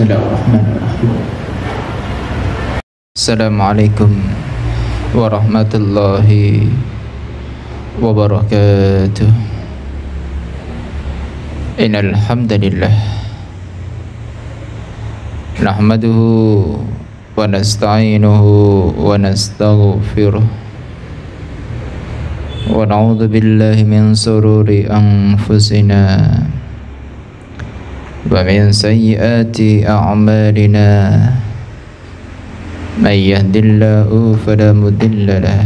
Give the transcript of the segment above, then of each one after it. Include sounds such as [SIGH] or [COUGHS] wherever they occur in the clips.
بسم الله الرحمن الرحيم السلام عليكم ورحمة الله وبركاته إن الحمد لله نحمده ونستعينه ونستغفره ونعوذ بالله من سرور أنفسنا ومن سيئات أعمالنا من يهد الله فلا مضل له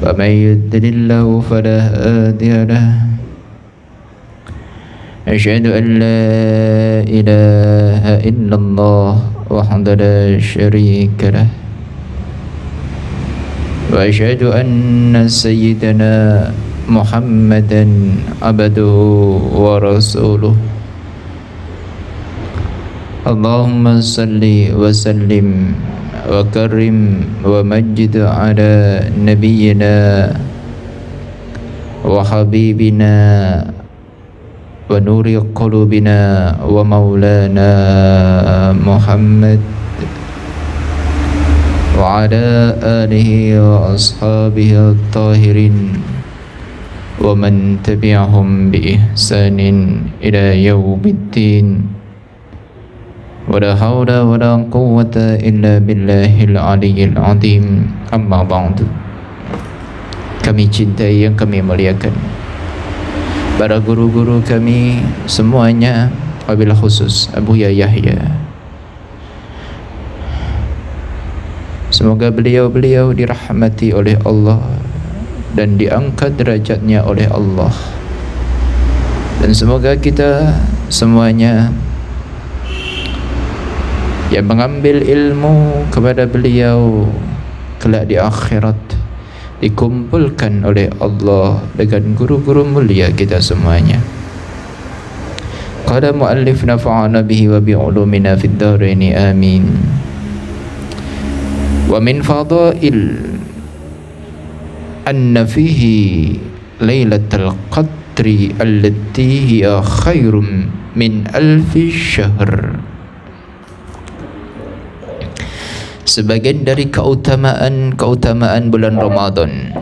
ومن يضلل الله فلا هادي له. أشهد أن لا إله إلا الله وحده لا شريك له. وأشهد أن سيدنا محمدا عبده ورسوله. اللهم صل وسلم وكرم ومجد على نبينا وحبيبنا ونور قلوبنا ومولانا محمد وعلى آله وأصحابه الطاهرين. ومن تبعهم بإحسان إلى يوم الدين ولا حول ولا قوة إلا بالله العلي العظيم أما بعد kami cintai yang kami muliakan para guru-guru kami semuanya wabil khusus Abu Yahya Semoga beliau-beliau dirahmati oleh Allah dan diangkat derajatnya oleh Allah. Dan semoga kita semuanya yang mengambil ilmu kepada beliau kelak di akhirat dikumpulkan oleh Allah dengan guru-guru mulia kita semuanya. Qala muallif nafa'ana bihi wa bi'ulumina fid dharaini amin. Wa min fadha'il anna fihi lailatul qadri allati hiya khairum min alfi syahr sebagian dari keutamaan keutamaan bulan Ramadan.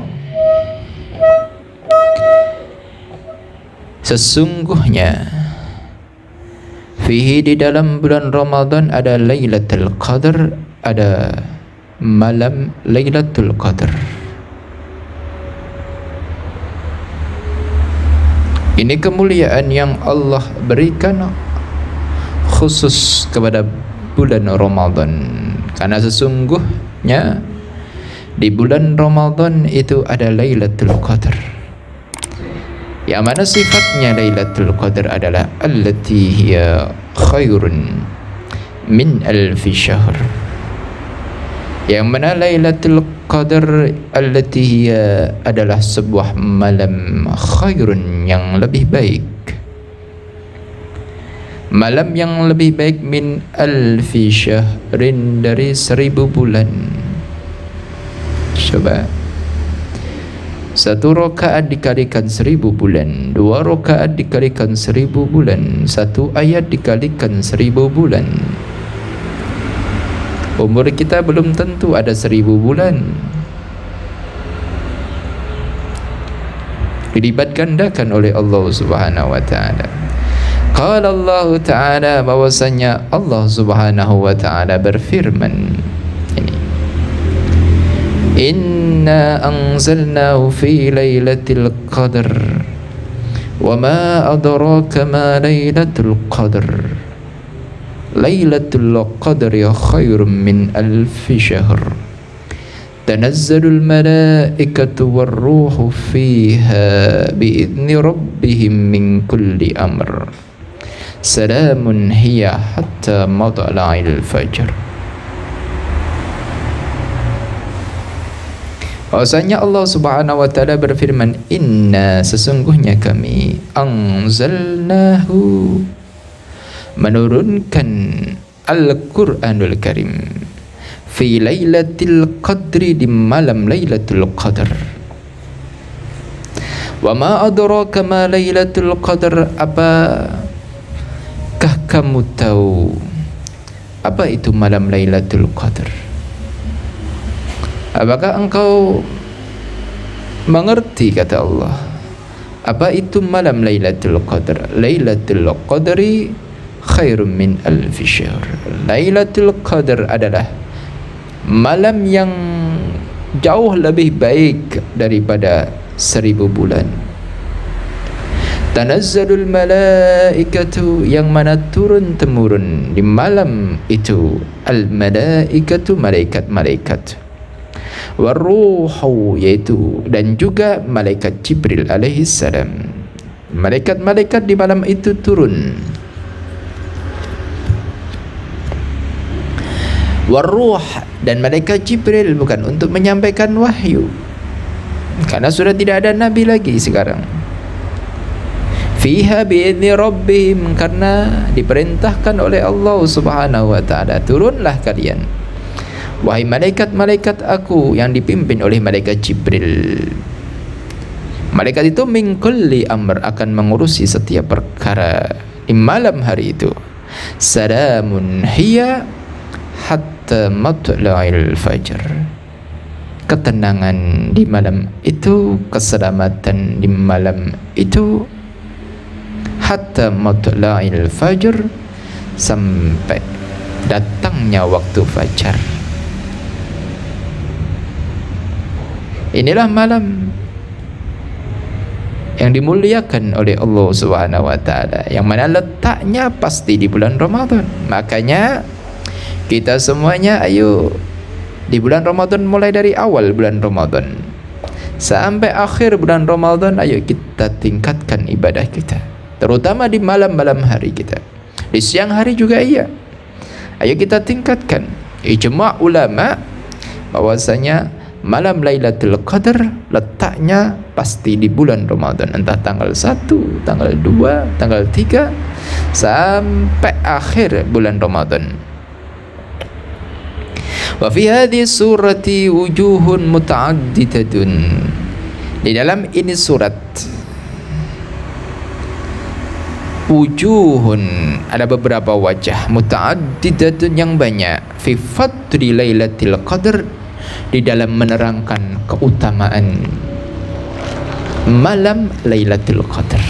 Sesungguhnya fihi di dalam bulan Ramadan ada lailatul qadr ada malam lailatul qadr. Ini kemuliaan yang Allah berikan khusus kepada bulan Ramadan. Karena sesungguhnya di bulan Ramadan itu ada Lailatul Qadar. Yang mana sifatnya Lailatul Qadar adalah allati hiya khairun min alfi syahr yang mana Lailatul Qadar allati hiya adalah sebuah malam khairun yang lebih baik. Malam yang lebih baik min alfi syahrin dari seribu bulan. Coba. Satu rakaat dikalikan seribu bulan dua rakaat dikalikan seribu bulan satu ayat dikalikan seribu bulan Umur kita belum tentu ada seribu bulan. Dilibat gandakan oleh Allah subhanahu wa ta'ala. Qala Allah ta'ala bahwasanya Allah subhanahu wa ta'ala berfirman Ini. Inna anzalnahu fi laylatil qadr Wa ma adraka ma laylatul qadr ليلة القدر خير من ألف شهر. تنزل الملائكة والروح فيها بإذن ربهم من كل أمر. سلام هي حتى مطلع الفجر. Bahasanya Allah subhanahu wa ta'ala berfirman Inna sesungguhnya kami Anzalnahu menurunkan Al-Quranul Karim fi lailatul qadri di malam lailatul qadar wa ma adraka ma lailatul qadar apa Apakah kamu tahu apa itu malam Lailatul Qadar? Apakah engkau mengerti kata Allah? Apa itu malam Lailatul Qadar? Lailatul Qadri khairum min alf syahr. Lailatul Qadar adalah malam yang jauh lebih baik daripada seribu bulan. Tanazzalul malaikatu yang mana turun temurun di malam itu al malaikatu malaikat-malaikat. Waruhu yaitu dan juga malaikat Jibril alaihi salam malaikat-malaikat di malam itu turun waruh dan malaikat Jibril bukan untuk menyampaikan wahyu. Karena sudah tidak ada nabi lagi sekarang. Fiha biidni rabbihim karena diperintahkan oleh Allah Subhanahu wa taala. Turunlah kalian. Wahai malaikat-malaikat aku yang dipimpin oleh malaikat Jibril. Malaikat itu min kulli amr akan mengurusi setiap perkara di malam hari itu. Salamun hiya hatta matla'il fajr. Ketenangan di malam itu keselamatan di malam itu. Hatta matla'il fajr sampai datangnya waktu fajar. Inilah malam yang dimuliakan oleh Allah Subhanahu wa taala yang mana letaknya pasti di bulan Ramadan. Makanya kita semuanya ayo. Di bulan Ramadan mulai dari awal bulan Ramadan. Sampai akhir bulan Ramadan ayo kita tingkatkan ibadah kita. Terutama di malam-malam hari kita. Di siang hari juga iya. Ayo kita tingkatkan. Ijma' ulama bahwasanya malam Lailatul Qadar letaknya pasti di bulan Ramadan. Entah tanggal 1, tanggal 2, tanggal 3 sampai akhir bulan Ramadan wa fi hadhihi surati wujuhun muta'addidatun di dalam ini surat. Wujuhun. Ada beberapa wajah. Mutaaddidatun yang banyak. Fi fadri lailatul qadar di dalam menerangkan keutamaan malam lailatul qadar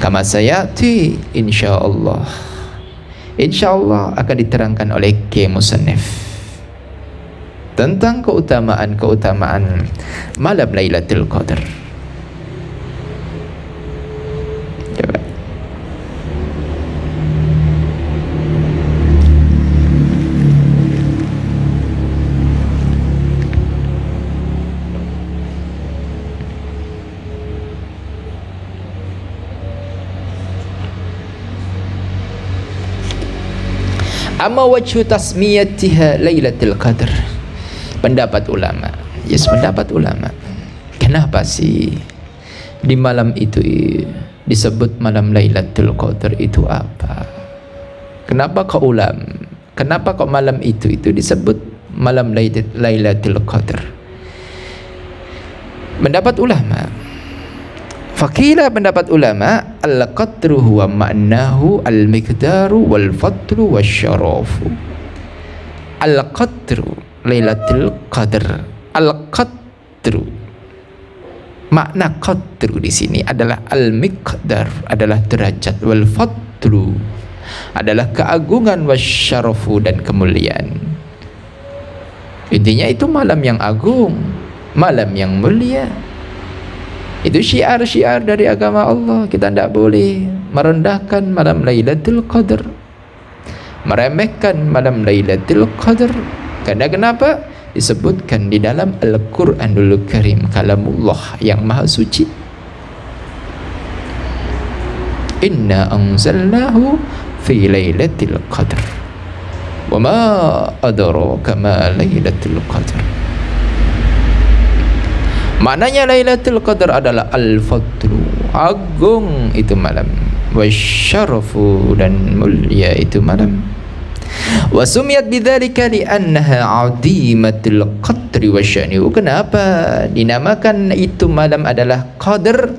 kama sayati insyaallah insyaallah akan diterangkan oleh K Musannif tentang keutamaan-keutamaan malam lailatul qadar Amma wajhu tasmiyatiha Lailatul Qadar. Pendapat ulama. Yes, pendapat ulama. Kenapa sih di malam itu disebut malam Lailatul Qadar itu apa? Kenapa kok ulam? Kenapa kok malam itu itu disebut malam Lailatul Qadar? Pendapat ulama Fakila pendapat ulama al-qadru huwa ma'nahu al-miqdaru wal fadlu wasyarafu. Al-qadru Lailatul Qadar. Al-qadru makna qadru di sini adalah al-miqdar adalah derajat wal fadlu adalah keagungan wasyarafu dan kemuliaan. Intinya itu malam yang agung, malam yang mulia. Itu syiar-syiar dari agama Allah. Kita tidak boleh merendahkan malam Lailatul Qadar. Meremehkan malam Lailatul Qadar. Karena kenapa? Disebutkan di dalam Al-Quranul Karim kalamullah yang maha suci. Inna anzalnahu fi Lailatul Qadar. Wa ma adraka ma Lailatul Qadar. Maknanya Lailatul Qadar adalah Al-Fadlu Agung itu malam Wasyarafu dan mulia itu malam Wasumiyat bidhalika li'annaha adimatul qadri wasyani Kenapa? Dinamakan itu malam adalah qadar.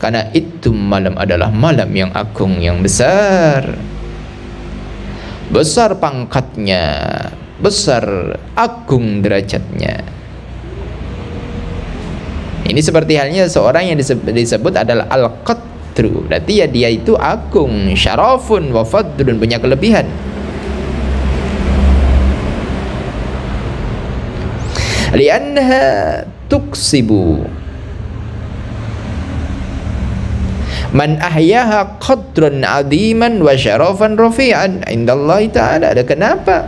Karena itu malam adalah malam yang agung yang besar. Besar pangkatnya. Besar agung derajatnya. Ini seperti halnya seorang yang disebut adalah al-qadru. Berarti ya dia itu agung syarafun wa fadlun punya kelebihan lianha tuksibu. Man ahyaha qadran aziman wa syarafan rafi'an. Indallahi ta'ala ada kenapa?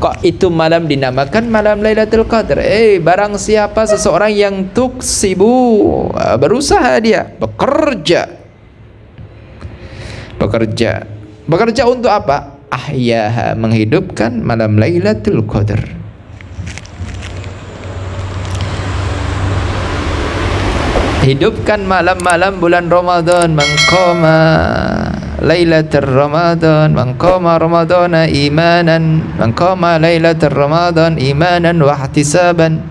Kok itu malam dinamakan malam Lailatul Qadar eh barang siapa seseorang yang tuksibu ah, berusaha dia bekerja. Bekerja. Bekerja untuk apa? Ahyaha menghidupkan malam Lailatul Qadar hidupkan malam-malam bulan Ramadan mengkoma Lailatul Ramadan mengkoma Ramadan imanan mengkoma Lailatul Ramadan imanan wa ihtisaban.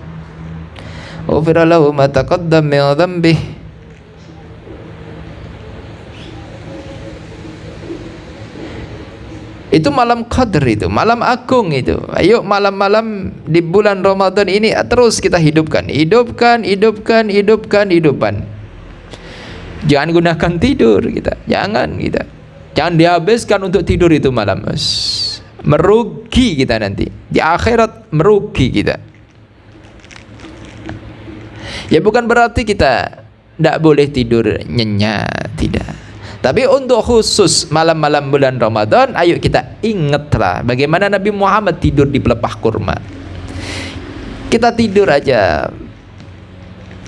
Ufira lahu ma taqaddam min dhanbihi Itu malam qadr itu, malam agung itu. Ayo malam-malam di bulan Ramadan ini terus kita hidupkan. Hidupkan, hidupkan, hidupkan, hidupkan. Jangan gunakan tidur kita. Jangan kita. Jangan dihabiskan untuk tidur itu malam. Merugi kita nanti. Di akhirat merugi kita. Ya bukan berarti kita tidak boleh tidur nyenyak. Tidak. Tapi untuk khusus malam-malam bulan Ramadan, ayo kita ingatlah bagaimana Nabi Muhammad tidur di pelepah kurma. Kita tidur aja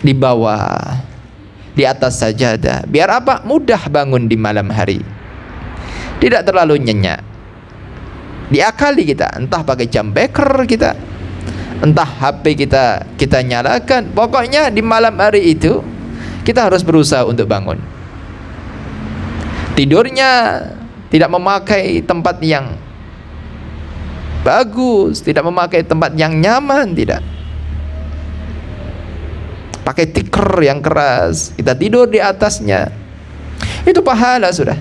di bawah, di atas sajadah. Biar apa? Mudah bangun di malam hari. Tidak terlalu nyenyak. Diakali kita, entah pakai jam beker kita, entah HP kita kita nyalakan. Pokoknya di malam hari itu kita harus berusaha untuk bangun tidurnya tidak memakai tempat yang bagus, tidak memakai tempat yang nyaman, tidak. Pakai tikar yang keras, kita tidur di atasnya. Itu pahala sudah.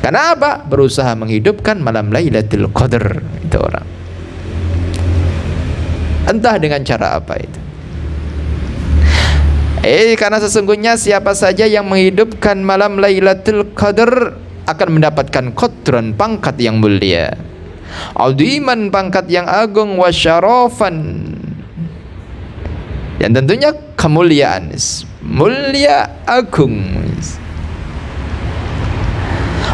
Karena apa? Berusaha menghidupkan malam Lailatul Qadar itu orang. Entah dengan cara apa itu. Eh karena sesungguhnya siapa saja yang menghidupkan malam Lailatul Qadar akan mendapatkan qadran pangkat yang mulia. Aldiman pangkat yang agung wasyarafan. Yang tentunya kemuliaan mulia agung.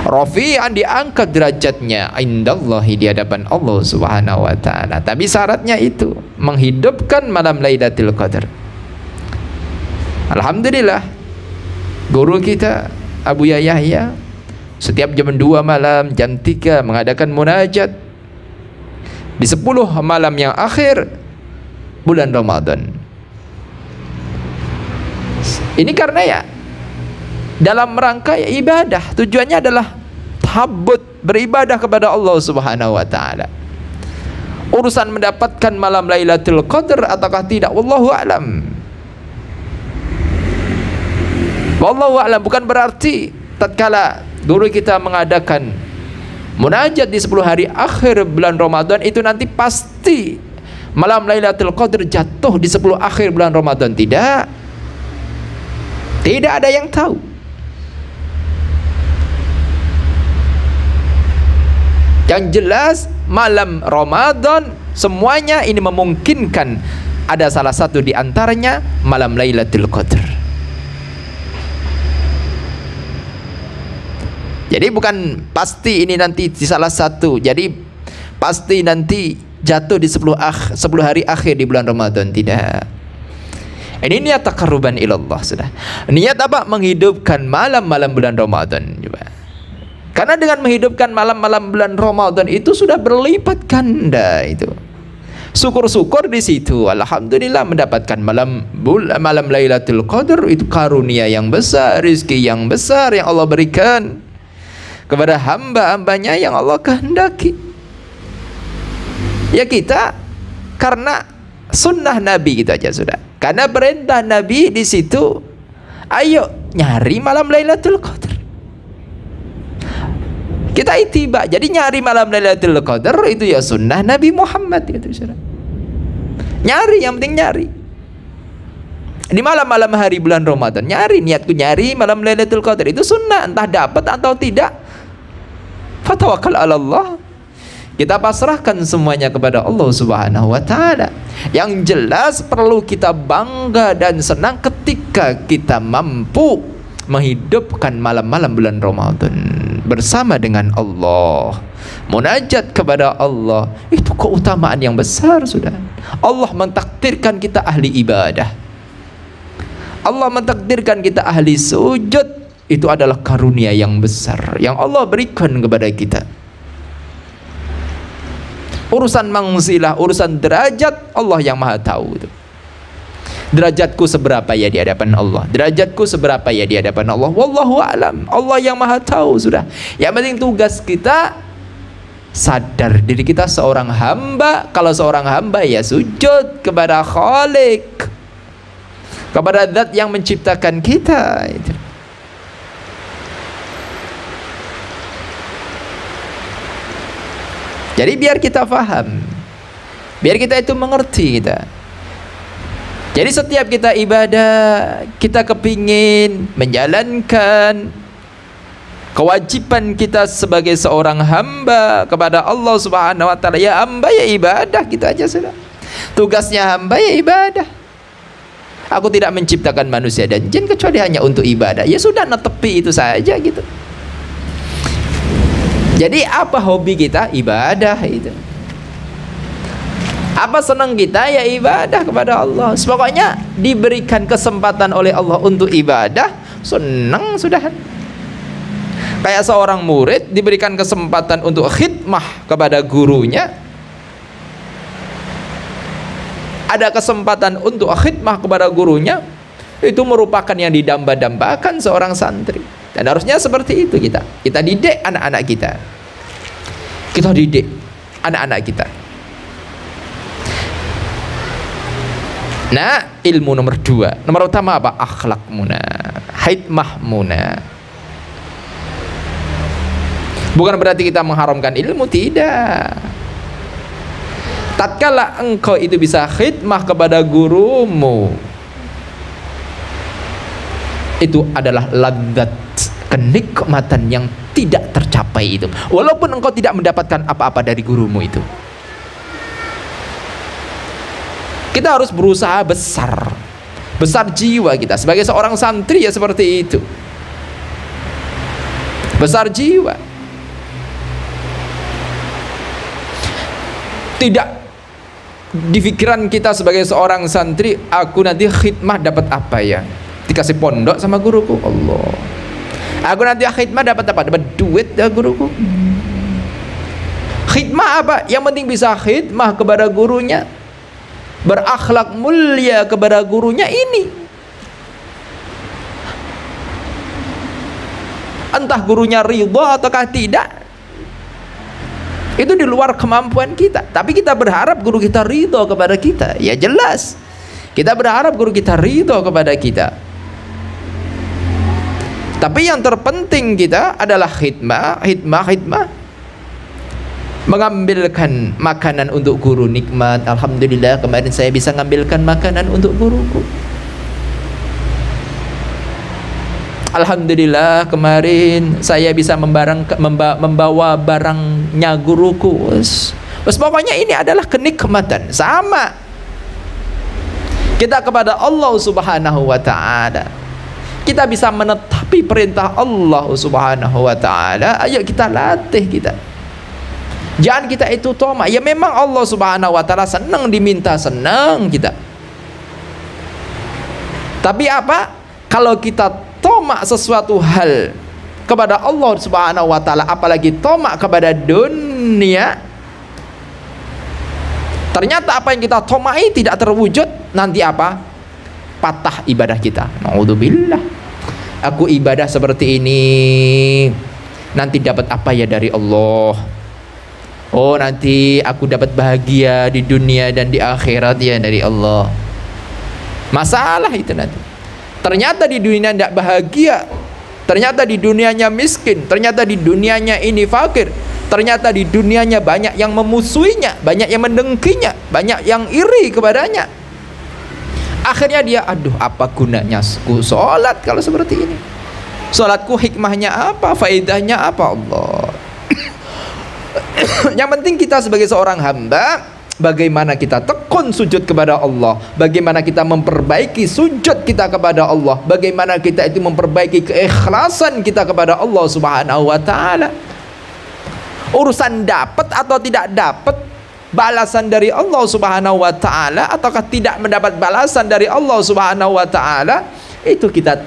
Rafi'an diangkat derajatnya indallahi di hadapan Allah Subhanahu wa taala. Tapi syaratnya itu menghidupkan malam Lailatul Qadar. Alhamdulillah. Guru kita Abu Yahya Setiap jam 2 malam Jam 3 mengadakan munajat. Di 10 malam yang akhir Bulan Ramadan. Ini karena ya Dalam rangka ya ibadah Tujuannya adalah Tabut beribadah kepada Allah subhanahu wa ta'ala. Urusan mendapatkan malam Lailatul Qadar Ataukah tidak? Wallahu a'lam Wallahu a'lam bukan berarti tatkala guru kita mengadakan munajat di 10 hari akhir bulan Ramadan itu nanti pasti malam Lailatul Qadar jatuh di 10 akhir bulan Ramadan. Tidak. Tidak ada yang tahu. Yang jelas malam Ramadan semuanya ini memungkinkan ada salah satu di antaranya malam Lailatul Qadar Jadi bukan pasti ini nanti di salah satu. Jadi pasti nanti jatuh di 10 akh, 10 hari akhir di bulan Ramadan tidak. Ini niat taqarruban ilallah sudah. Niat apa? Menghidupkan malam-malam bulan Ramadan juga. Karena dengan menghidupkan malam-malam bulan Ramadan itu sudah berlipat ganda itu. Syukur-syukur di situ. Alhamdulillah mendapatkan malam bulan malam Lailatul Qadar itu karunia yang besar, rezeki yang besar yang Allah berikan kepada hamba-hambanya yang Allah kehendaki. Ya kita karena sunnah Nabi kita aja sudah. Karena perintah Nabi di situ ayo nyari malam Lailatul Qadar kita itiba jadi nyari malam Lailatul Qadar itu ya sunnah Nabi Muhammad gitu nyari yang penting nyari. Di malam-malam hari bulan Ramadan nyari niatku nyari malam Lailatul Qadar itu sunnah entah dapat atau tidak fatawakal Allah kita pasrahkan semuanya kepada Allah Subhanahu wa taala. Yang jelas perlu kita bangga dan senang ketika kita mampu menghidupkan malam-malam bulan Ramadan bersama dengan Allah. Munajat kepada Allah. Itu keutamaan yang besar sudah. Allah mentakdirkan kita ahli ibadah. Allah mentakdirkan kita ahli sujud itu adalah karunia yang besar yang Allah berikan kepada kita. Urusan mangsilah urusan derajat Allah yang maha tahu itu. Derajatku seberapa ya di hadapan Allah? Derajatku seberapa ya di hadapan Allah? Wallahu alam. Allah yang maha tahu sudah. Yang penting tugas kita sadar diri kita seorang hamba. Kalau seorang hamba ya sujud kepada Khalik kepada zat yang menciptakan kita itu Jadi biar kita faham Biar kita itu mengerti kita jadi setiap kita ibadah, kita kepingin menjalankan kewajiban kita sebagai seorang hamba kepada Allah Subhanahu wa taala. Ya hamba ya ibadah kita aja sudah. Tugasnya hamba ya ibadah. Aku tidak menciptakan manusia dan jin kecuali hanya untuk ibadah. Ya sudah netepi itu saja gitu. Jadi apa hobi kita? Ibadah itu. Apa senang kita ya ibadah kepada Allah. Pokoknya diberikan kesempatan oleh Allah untuk ibadah, senang sudah. Kayak seorang murid diberikan kesempatan untuk khidmah kepada gurunya. Ada kesempatan untuk khidmah kepada gurunya, itu merupakan yang didamba-dambakan seorang santri. Dan harusnya seperti itu kita. Kita didik anak-anak kita. Kita didik anak-anak kita. Nah, ilmu nomor dua. Nomor utama apa? Akhlak muna. Hikmah muna. Bukan berarti kita mengharamkan ilmu, tidak. Tatkala engkau itu bisa khidmah kepada gurumu, itu adalah lagat kenikmatan yang tidak tercapai itu. Walaupun engkau tidak mendapatkan apa-apa dari gurumu itu. kita harus berusaha besar. Besar jiwa kita. Sebagai seorang santri ya seperti itu. Besar jiwa. Tidak di pikiran kita sebagai seorang santri aku nanti khidmah dapat apa ya dikasih pondok sama guruku. Allah. Aku nanti khidmah dapat apa dapat duit ya guruku. Khidmah apa? Yang penting bisa khidmah kepada gurunya. Berakhlak mulia kepada gurunya ini. Entah gurunya ridha ataukah tidak. Itu di luar kemampuan kita. Tapi kita berharap guru kita ridha kepada kita. Ya jelas. Kita berharap guru kita ridha kepada kita tapi yang terpenting kita adalah khidmah khidmah khidmah. Mengambilkan makanan untuk guru nikmat. Alhamdulillah kemarin saya bisa mengambilkan makanan untuk guruku. Alhamdulillah kemarin saya bisa membarang, memba, membawa barangnya guruku. Wes, pokoknya ini adalah kenikmatan. Sama. Kita kepada Allah subhanahu wa ta'ala. Kita bisa menetapi perintah Allah subhanahu wa ta'ala ayo kita latih kita Jangan kita itu tomak. Ya memang Allah Subhanahu wa taala senang diminta senang kita. Tapi apa? Kalau kita tomak sesuatu hal kepada Allah Subhanahu wa taala apalagi tomak kepada dunia ternyata apa yang kita tomai tidak terwujud nanti apa patah ibadah kita naudzubillah aku ibadah seperti ini nanti dapat apa ya dari Allah? Oh nanti aku dapat bahagia di dunia dan di akhirat ya dari Allah. Masalah itu nanti. Ternyata di dunia tidak bahagia. Ternyata di dunianya miskin. Ternyata di dunianya ini fakir. Ternyata di dunianya banyak yang memusuhinya banyak yang mendengkinya banyak yang iri kepadanya akhirnya dia aduh apa gunanya ku solat kalau seperti ini? Solatku hikmahnya apa? Faedahnya apa? Allah. [COUGHS] Yang penting kita sebagai seorang hamba bagaimana kita tekun sujud kepada Allah bagaimana kita memperbaiki sujud kita kepada Allah bagaimana kita itu memperbaiki keikhlasan kita kepada Allah Subhanahu wa taala. Urusan dapat atau tidak dapat balasan dari Allah Subhanahu wa taala ataukah tidak mendapat balasan dari Allah Subhanahu wa taala itu kita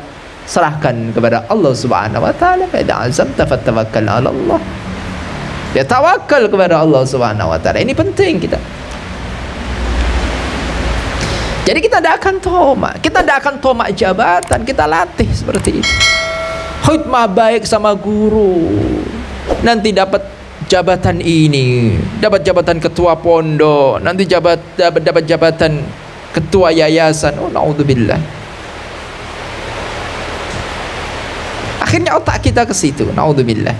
serahkan kepada Allah Subhanahu wa taala fa azam tafattawakkal ala Allah Ya tawakal kepada Allah Subhanahu wa taala. Ini penting kita. Jadi kita tidak akan tomak. Kita tidak akan tomak jabatan. Kita latih seperti itu. Khidmah baik sama guru. Nanti dapat jabatan ini, dapat jabatan ketua pondok, nanti jabat dapat dapat jabatan ketua yayasan. Oh naudzubillah. Akhirnya otak kita ke situ. Naudzubillah.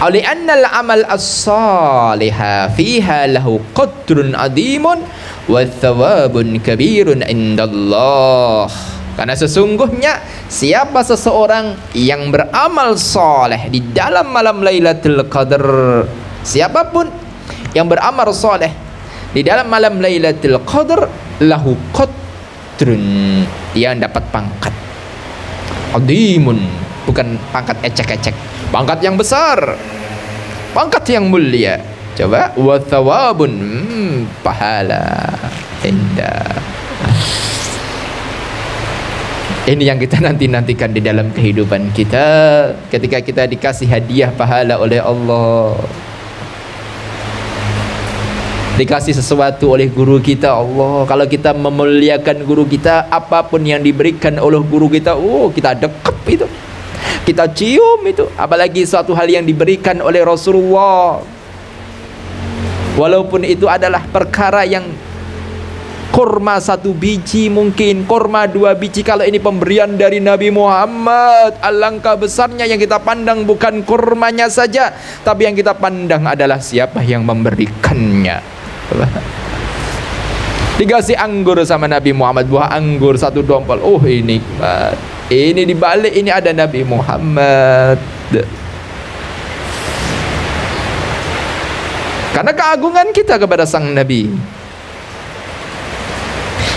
Oleh annal amal as-saliha fiha lahu qadrun adimun wa thawabun kabirun indallah. Karena sesungguhnya siapa seseorang yang beramal soleh di dalam malam Lailatul Qadar, siapapun yang beramal soleh di dalam malam Lailatul Qadar lahu qadrun dia dapat pangkat. Adimun bukan pangkat ecek-ecek. Pangkat yang besar. Pangkat yang mulia. Coba. Wa thawabun hmm, pahala. Indah ini yang kita nanti-nantikan di dalam kehidupan kita ketika kita dikasih hadiah pahala oleh Allah. Dikasih sesuatu oleh guru kita Allah. Kalau kita memuliakan guru kita apapun yang diberikan oleh guru kita oh kita dekat itu. Kita cium itu. Apalagi suatu hal yang diberikan oleh Rasulullah. Walaupun itu adalah perkara yang kurma satu biji mungkin kurma dua biji. Kalau ini pemberian dari Nabi Muhammad alangkah besarnya yang kita pandang bukan kurmanya saja tapi yang kita pandang adalah siapa yang memberikannya. Dikasih anggur sama Nabi Muhammad buah anggur satu dompel oh ini ini di balik ini ada Nabi Muhammad. Karena keagungan kita kepada sang Nabi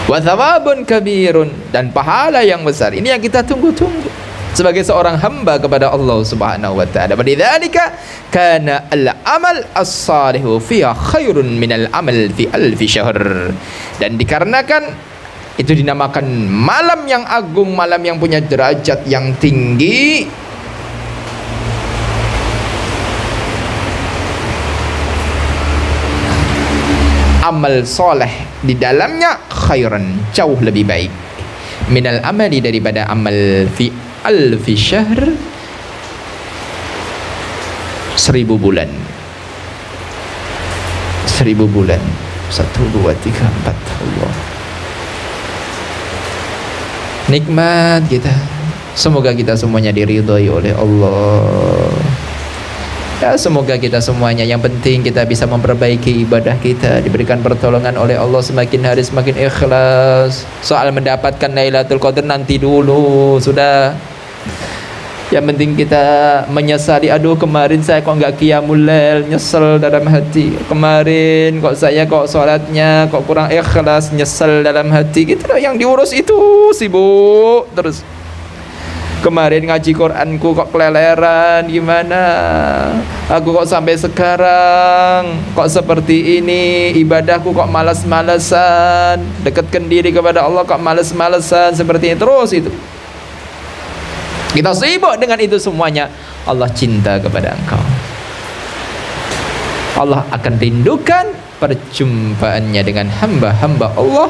wa thawabun kabirun dan pahala yang besar ini yang kita tunggu-tunggu sebagai seorang hamba kepada Allah Subhanahu wa taala. Bidzalika kana al-amal as-salihu fiha khairun min al-amal fi alf syahr. Dan dikarenakan itu dinamakan malam yang agung, malam yang punya derajat yang tinggi. Amal soleh di dalamnya khairan jauh lebih baik. Minal amali daripada amal fi alfi syahr seribu bulan. Seribu bulan. Satu dua tiga empat. Allah. Nikmat kita. Semoga kita semuanya diridhoi oleh Allah Ya, semoga kita semuanya. Yang penting kita bisa memperbaiki ibadah kita. Diberikan pertolongan oleh Allah semakin hari semakin ikhlas. Soal mendapatkan Lailatul Qadar nanti dulu sudah. Yang penting kita menyesali aduh kemarin saya kok enggak qiyamul lail nyesel dalam hati. Kemarin kok saya kok salatnya kok kurang ikhlas. Nyesel dalam hati. Gitu yang diurus itu sibuk terus kemarin ngaji Quranku kok keleleran gimana? Aku kok sampai sekarang kok seperti ini? Ibadahku kok malas-malesan dekatkan diri kepada Allah kok malas-malesan seperti ini terus itu. Kita sibuk dengan itu semuanya. Allah cinta kepada engkau. Allah akan rindukan perjumpaannya dengan hamba-hamba Allah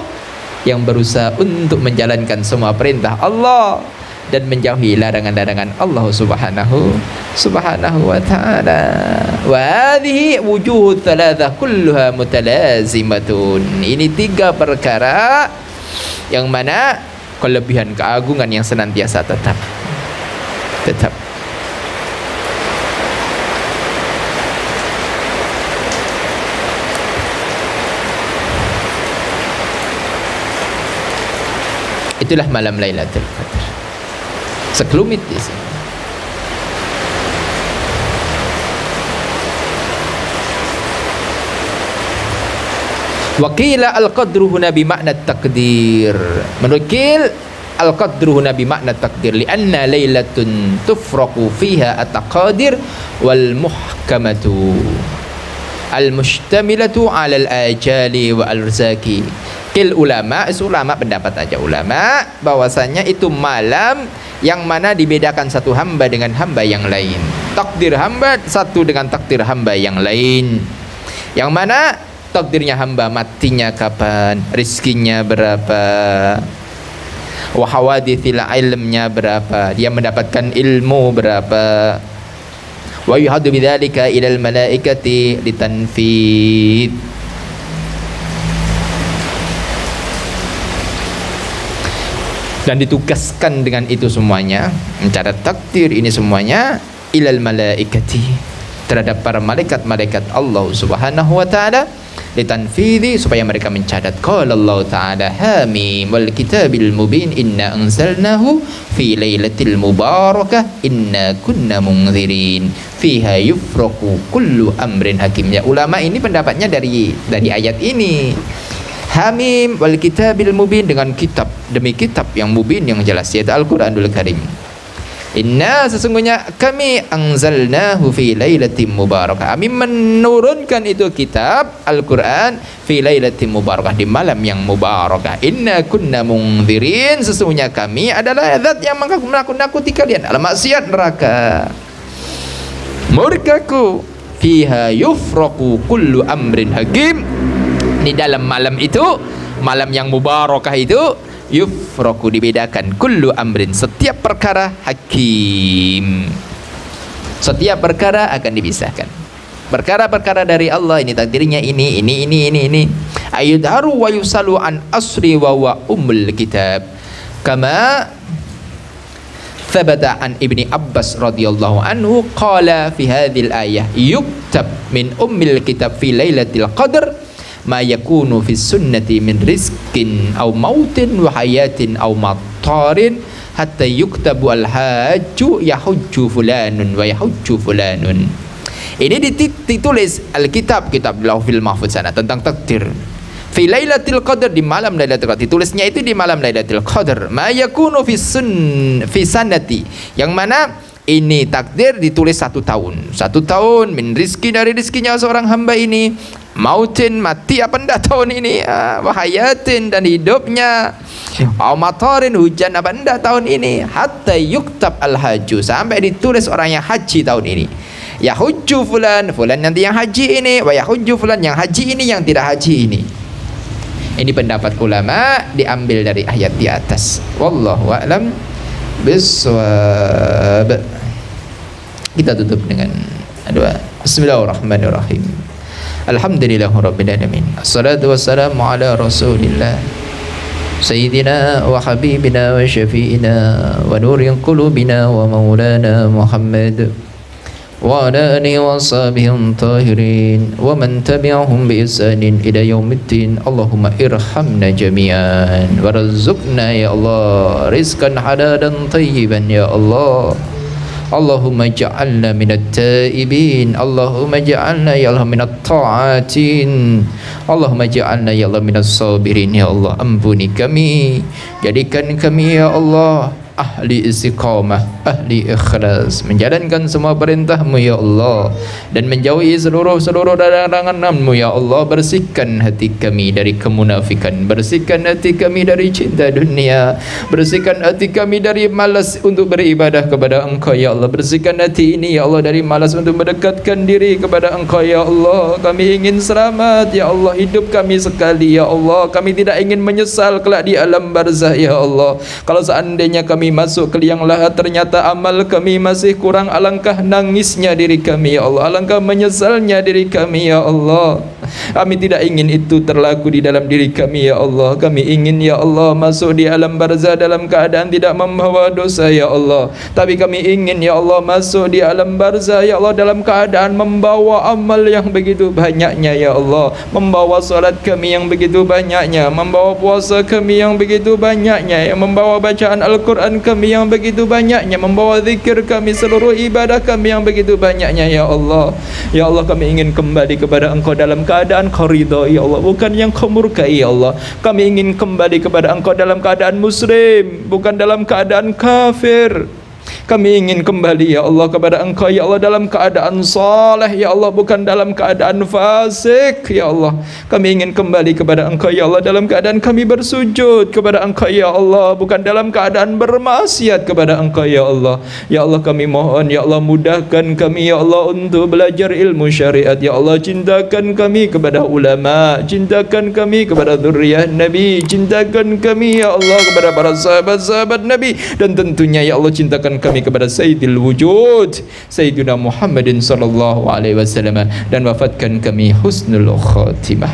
yang berusaha untuk menjalankan semua perintah Allah dan menjauhi larangan-larangan Allah Subhanahu Subhanahu wa taala. Wa hadhihi wujuh thalathah kulluha mutalazimatun. Ini tiga perkara yang mana kelebihan keagungan yang senantiasa tetap tetap itulah malam Lailatul Qadar sini Wakila al-qadru huna bimakna takdir. Menukil al-qadru huna bimakna takdir lianna lailatun tufraqu fiha at-taqadir wal muhkamatu al-mustamilatu 'ala al-ajali wa al-rizqi. Kil ulama, ulama pendapat aja ulama bahwasanya itu malam yang mana dibedakan satu hamba dengan hamba yang lain. Takdir hamba satu dengan takdir hamba yang lain. Yang mana takdirnya hamba matinya kapan rizkinya berapa wahawadithil ilmnya berapa dia mendapatkan ilmu berapa wa yuhadu bidzalika ila al malaikati litanfid dan ditugaskan dengan itu semuanya mencatat takdir ini semuanya ilal malaikati terhadap para malaikat-malaikat Allah Subhanahu wa taala litanfidhi supaya mereka mencatat. Qala Allah taala hamim wal kitabil mubin inna anzalnahu fi lailatul mubarakah inna kunna munzirin. Fiha yufraqu kullu amrin hakim. Ya ulama ini pendapatnya dari dari ayat ini hamim wal kitabil mubin dengan kitab demi kitab yang mubin yang jelas yaitu Al-Qur'anul Karim Inna sesungguhnya kami anzalnahu fi lailatin mubarakah. Kami menurunkan itu kitab Al-Quran fi lailatin mubarakah di malam yang mubarakah. Inna kunna mungzirin sesungguhnya kami adalah zat yang menakut-nakuti kalian dalam maksiat neraka. Murkaku fiha yufraqu kullu amrin hakim. Di dalam malam itu, malam yang mubarakah itu yufraku dibedakan kullu amrin. Setiap perkara hakim. Setiap perkara akan dipisahkan. Perkara-perkara dari Allah ini takdirnya ini ini ini ini ini. Ayudharu wa yusalu an asri wa wa ummul kitab. Kama thabata an ibni Abbas radhiyallahu anhu qala fi hadhil ayah yuktab min ummil kitab fi lailatul qadr ma yakunu fi sunnati min rizqin aw mautin wa hayatin aw matarin hatta yuktabu al hajju yahujju fulanun wa yahujju fulanun. Ini ditulis alkitab kitab lauhil mahfuz sana tentang takdir. Fi lailatul qadar di malam lailatul qadar ditulisnya itu di malam lailatul qadar ma yakunu fi sun fi sanati. Yang mana ini takdir ditulis satu tahun. Satu tahun min rizki dari rizkinya seorang hamba ini. Mautin mati apa ndak tahun ini? Ah, wahayatin dan hidupnya. Amatarin hujan apa ndak tahun ini? Hatta yuktab al haju sampai ditulis orang yang haji tahun ini. Ya hujju fulan fulan nanti yang haji ini. Wa ya hujju fulan yang haji ini yang tidak haji ini. Ini pendapat ulama diambil dari ayat di atas. Wallahu a'lam biswab kita tutup dengan doa. Bismillahirrahmanirrahim. Alhamdulillahirabbil alamin. Assalatu wassalamu ala Rasulillah. Sayyidina wa habibina wa syafi'ina wa nurin وعلى آله وصحبه الطاهرين. ومن تبعهم بإحسان إلى يوم الدين. اللهم ارحمنا جميعا. وارزقنا يا الله رزقا حلالا طيبا يا الله. اللهم اجعلنا من التائبين. اللهم اجعلنا يا الله من الطاعاتين. اللهم اجعلنا يا الله من الصابرين يا الله. kami jadikan kami ya Allah ahli istiqamah, ahli ikhlas. Menjalankan semua perintahmu ya Allah. Dan menjauhi seluruh-seluruh larangan-laranganmu ya Allah. Bersihkan hati kami dari kemunafikan. Bersihkan hati kami dari cinta dunia. Bersihkan hati kami dari malas untuk beribadah kepada engkau ya Allah. Bersihkan hati ini ya Allah dari malas untuk mendekatkan diri kepada engkau ya Allah. Kami ingin selamat ya Allah. Hidup kami sekali ya Allah. Kami tidak ingin menyesal kelak di alam barzah ya Allah. Kalau seandainya kami kami masuk ke liang lahat ternyata amal kami masih kurang. Alangkah nangisnya diri kami ya Allah. Alangkah menyesalnya diri kami ya Allah. Kami tidak ingin itu terlaku di dalam diri kami ya Allah. Kami ingin ya Allah masuk di alam barzah dalam keadaan tidak membawa dosa ya Allah. Tapi kami ingin ya Allah masuk di alam barzah ya Allah dalam keadaan membawa amal yang begitu banyaknya ya Allah. Membawa solat kami yang begitu banyaknya. Membawa puasa kami yang begitu banyaknya. Yang membawa bacaan Al-Quran kami yang begitu banyaknya membawa zikir kami seluruh ibadah kami yang begitu banyaknya ya Allah. Ya Allah kami ingin kembali kepada engkau dalam keadaan kau ridha ya Allah. Bukan yang kau murkai ya Allah. Kami ingin kembali kepada engkau dalam keadaan muslim bukan dalam keadaan kafir kami ingin kembali ya Allah kepada Engkau ya Allah dalam keadaan saleh ya Allah bukan dalam keadaan fasik ya Allah. Kami ingin kembali kepada Engkau ya Allah dalam keadaan kami bersujud kepada Engkau ya Allah bukan dalam keadaan bermaksiat kepada Engkau ya Allah. Ya Allah kami mohon ya Allah mudahkan kami ya Allah untuk belajar ilmu syariat ya Allah cintakan kami kepada ulama, cintakan kami kepada zuriat Nabi, cintakan kami ya Allah kepada para sahabat-sahabat Nabi dan tentunya ya Allah cintakan kami kami kepada Sayyidil Wujud Sayyidina Muhammadin sallallahu alaihi wasallam. Dan wafatkan kami husnul khatimah.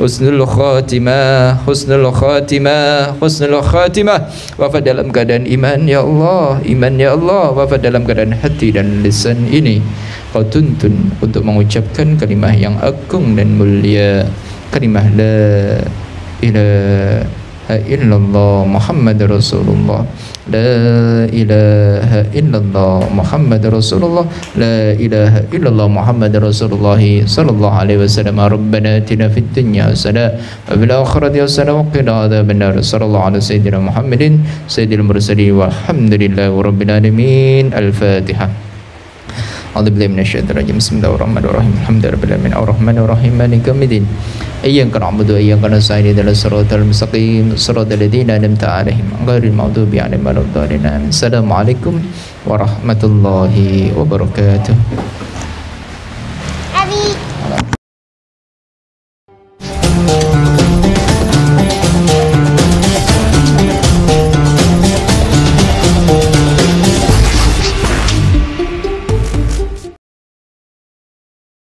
Husnul khatimah husnul khatimah husnul khatimah. Wafat dalam keadaan iman ya Allah iman ya Allah. Wafat dalam keadaan hati dan lisan ini. Kau tuntun untuk mengucapkan kalimah yang agung dan mulia. Kalimah la ilaha illallah Muhammad Rasulullah. لا إله إلا الله محمد رسول الله لا إله إلا الله محمد رسول الله صلى الله عليه وسلم. ربنا آتنا في الدنيا حسنة وفي الآخرة حسنة وقنا عذاب النار. صلى الله على سيدنا محمد سيد المرسلين والحمد لله رب العالمين. الفاتحة. أعوذ بالله من الشيطان الرجيم بسم الله الرحمن الرحيم الحمد لله رب العالمين الرحمن الرحيم مالك يوم الدين إياك نعبد وإياك نستعين اهدنا الصراط المستقيم صراط الذين أنعمت عليهم غير المغضوب عليكم ورحمة الله وبركاته